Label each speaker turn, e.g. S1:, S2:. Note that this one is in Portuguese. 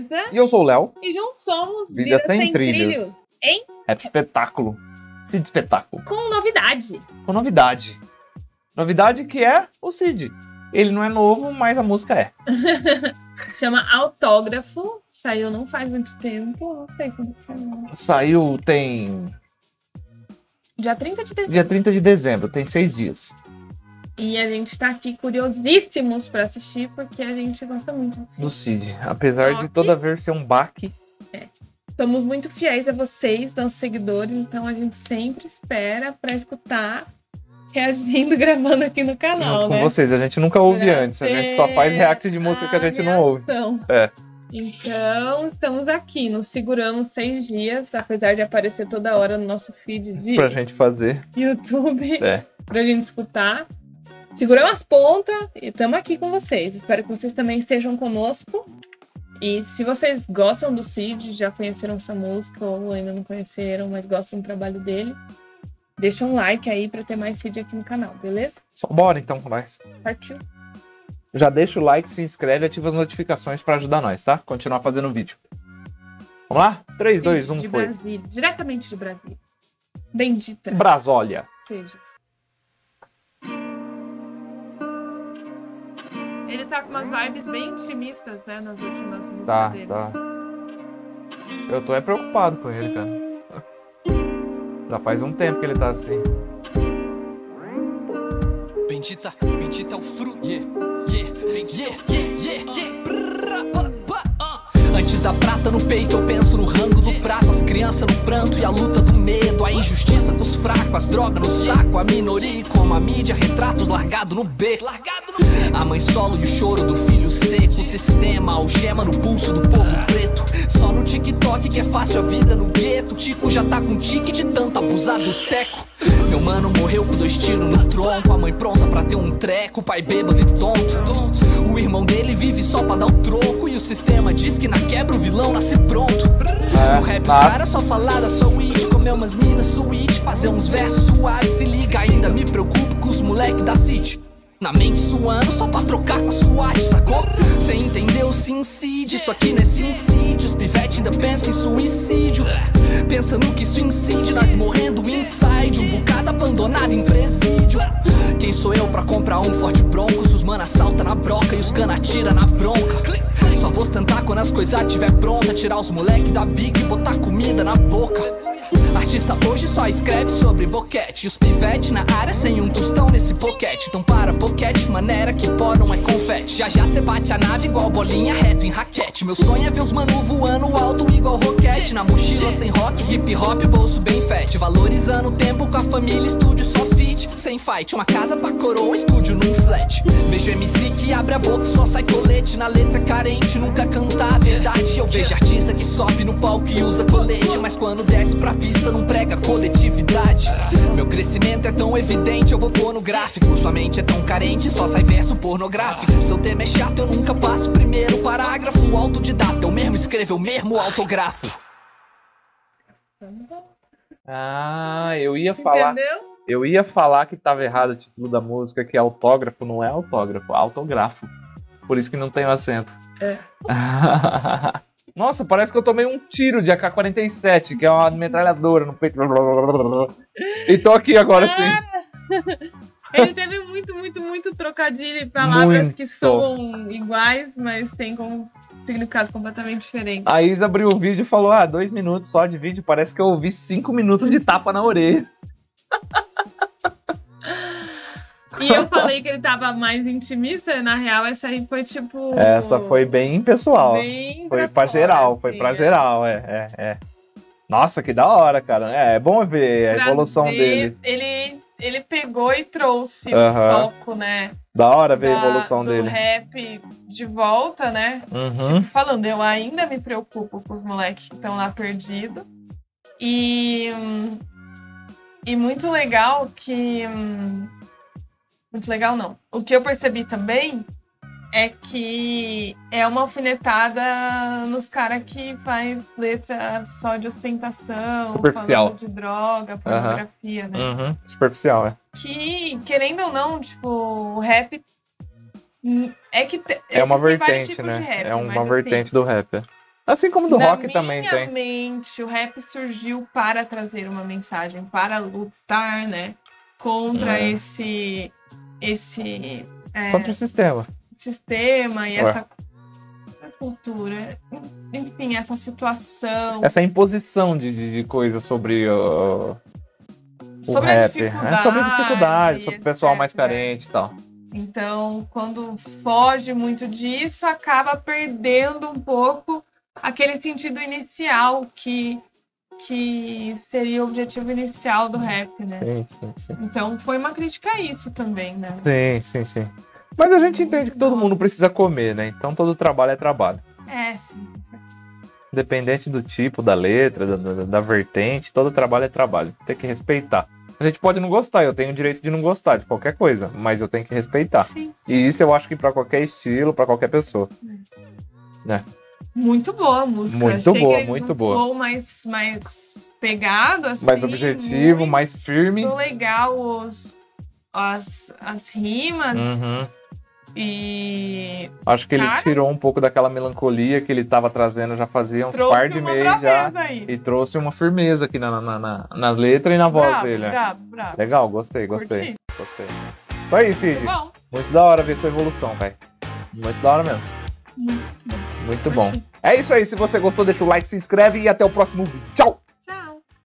S1: Isa.
S2: E eu sou o Léo.
S1: E juntos somos
S2: Vida Sem Trilhos.
S1: Trilhos. Em
S2: Rap Espetáculo. Cid Espetáculo.
S1: com novidade.
S2: Com novidade. Novidade que é o Cid. Ele não é novo, mas a música é.
S1: Chama Autógrafo. Saiu não faz muito tempo. Não sei quando que saiu.
S2: Saiu tem.
S1: Dia 30 de dezembro.
S2: dia 30 de dezembro, tem seis dias.
S1: E a gente tá aqui curiosíssimos pra assistir, porque a gente gosta muito
S2: Do
S1: Cid.
S2: Cid. Apesar de toda vez ser um baque.
S1: Somos muito fiéis a vocês, nossos seguidores, então a gente sempre espera pra escutar, reagindo, gravando aqui no canal,
S2: com
S1: né?
S2: vocês. A gente nunca ouve
S1: Pra
S2: antes. A gente só faz react de música que a gente não ouve. É.
S1: Então, estamos aqui, nos seguramos seis dias, apesar de aparecer toda hora no nosso feed de
S2: Pra gente fazer.
S1: YouTube,
S2: É.
S1: pra gente escutar. Seguramos as pontas e estamos aqui com vocês. Espero que vocês também estejam conosco. E se vocês gostam do Cid, já conheceram essa música ou ainda não conheceram, mas gostam do trabalho dele, deixa um like aí pra ter mais Cid aqui no canal, beleza?
S2: Só bora então com nós.
S1: Partiu.
S2: Já deixa o like, se inscreve e ativa as notificações pra ajudar nós, tá? Continuar fazendo o vídeo. Vamos lá? 3, 2, 1,
S1: de
S2: foi.
S1: Brasília, diretamente de Brasília. Bendita
S2: Brasólia.
S1: seja. Tá com umas vibes bem intimistas, né, nas últimas músicas
S2: Tá,
S1: dele.
S2: tá. Eu tô é preocupado com ele, cara. Já faz um tempo que ele tá assim.
S3: Bendita, bendita é o fruto. Yeah, yeah, yeah, yeah, yeah, yeah. Ah. Antes da prata no peito, eu penso no rango no pranto e a luta do medo. A injustiça com os fracos, as drogas no saco. A minoria como a mídia, retratos largado no beco. A mãe solo e o choro do filho seco. O sistema, algema no pulso do povo preto. Só no TikTok que é fácil a vida no gueto. Tipo, já tá com tique de tanto abusar do teco. Meu mano morreu com dois tiros no tronco. A mãe pronta pra ter um treco. O pai bêbado e tonto. O irmão dele vive só pra dar o troco. E o sistema diz que na quebra o vilão nasce pronto.
S2: É,
S3: No rap os
S2: tá.
S3: caras só falar da sua weed Comer umas minas suíte Fazer uns versos suaves Se liga, ainda me preocupo com os moleque da city na mente suando só pra trocar com a SWAT, sacou? Cê entendeu? Se incide, isso aqui não é suicídio Os pivete ainda pensam em suicídio. Pensa no que isso incide, nós morrendo inside. Um bocado abandonado em presídio. Quem sou eu pra comprar um Ford Bronco? Os mana salta na broca e os cana atira na bronca. Só vou tentar quando as coisas tiver pronta. Tirar os moleque da big e botar comida na boca Artista hoje só escreve sobre boquete. Os pivete na área sem um tostão nesse boquete. Então para, boquete, maneira que não é confete. Já já cê bate a nave igual bolinha reto em raquete. Meu sonho é ver os manu voando alto igual roquete. Na mochila sem rock, hip hop, bolso bem fat. Valorizando o tempo com a família, estúdio só fit. Sem fight, uma casa pra coroa, estúdio num flat. Vejo MC que abre a boca só sai colete. Na letra carente, nunca cantar a verdade. Eu vejo artista que sobe no palco e usa colete. Mas quando desce pra pista, não prega coletividade. Meu crescimento é tão evidente, eu vou pôr no gráfico. Sua mente é tão carente, só sai verso pornográfico. Seu tema é chato, eu nunca passo primeiro parágrafo. Autodidata, eu mesmo escrevo, eu mesmo autografo.
S2: Ah, eu ia falar.
S1: Entendeu?
S2: Eu ia falar que tava errado o título da música, que autógrafo não é autógrafo, é autografo. Por isso que não tem o acento.
S1: É.
S2: Nossa, parece que eu tomei um tiro de AK-47, que é uma metralhadora no peito. E tô aqui agora sim.
S1: Ele teve muito, muito, muito trocadilho e palavras
S2: Muito.
S1: que soam iguais, mas tem com significados completamente diferentes.
S2: A Isa abriu o vídeo e falou: Ah, dois minutos só de vídeo, parece que eu ouvi cinco minutos de tapa na orelha.
S1: E eu falei que ele tava mais intimista, na real essa aí foi tipo.
S2: Essa foi bem pessoal.
S1: bem
S2: Foi pra geral, foi
S1: assim,
S2: pra
S1: é.
S2: geral, é, é, é. Nossa, que da hora, cara. É, é bom ver a
S1: Pra
S2: evolução
S1: ver,
S2: dele.
S1: Ele, ele pegou e trouxe
S2: Aham.
S1: o foco, né?
S2: Da hora ver a
S1: da-
S2: evolução
S1: do
S2: dele.
S1: rap de volta, né?
S2: Uhum.
S1: falando, eu ainda me preocupo com os moleques que estão lá perdidos. E, hum, e muito legal que. hum, Muito legal, não. O que eu percebi também é que é uma alfinetada nos caras que faz letra só de ostentação,
S2: Superficial.
S1: falando de droga, pornografia, né?
S2: Uhum. Superficial, é.
S1: Que, querendo ou não, tipo, o rap. hum, É que.
S2: É uma vertente, né?
S1: rap,
S2: é uma
S1: assim,
S2: vertente do rap. Assim como do
S1: Na
S2: rock também tem.
S1: mente, o rap surgiu para trazer uma mensagem, para lutar, né? Contra
S2: É.
S1: esse, esse é,
S2: Contra o sistema.
S1: sistema e
S2: Ué.
S1: essa cultura. Enfim, essa situação.
S2: Essa imposição de, de, de coisa sobre o, o
S1: Sobre a
S2: rap.
S1: dificuldade,
S2: É sobre dificuldade, sobre o pessoal mais carente e tal.
S1: Então, quando foge muito disso, acaba perdendo um pouco aquele sentido inicial que, que seria o objetivo inicial do rap, né?
S2: Sim, sim, sim.
S1: Então, foi uma crítica a isso também, né?
S2: Sim, sim, sim. Mas a gente entende que todo mundo precisa comer, né? Então todo trabalho é trabalho.
S1: É, sim.
S2: Independente do tipo, da letra, da, da, da vertente, todo trabalho é trabalho. Tem que respeitar. A gente pode não gostar, eu tenho o direito de não gostar de qualquer coisa, mas eu tenho que respeitar.
S1: Sim.
S2: E isso eu acho que pra qualquer estilo, pra qualquer pessoa.
S1: Muito boa a música.
S2: Muito
S1: Achei
S2: boa,
S1: ele
S2: muito boa.
S1: flow mais, mais pegado, assim.
S2: Mais objetivo,
S1: muito
S2: mais firme.
S1: legal os, as, as rimas
S2: Uhum.
S1: e
S2: Acho que ele
S1: Cara.
S2: tirou um pouco daquela melancolia que ele tava trazendo já fazia uns par de meses já.
S1: aí.
S2: E trouxe uma firmeza aqui na, na, na, nas letras e na voz
S1: bravo,
S2: dele. né?
S1: bravo, bravo.
S2: Legal, gostei, gostei.
S1: Curti.
S2: Gostei. Isso aí, Cid.
S1: Muito.
S2: Muito da hora ver sua evolução, velho. Muito da hora mesmo.
S1: Muito bom.
S2: Muito bom. É isso aí. Se você gostou, deixa o like, se inscreve e até o próximo vídeo. Tchau!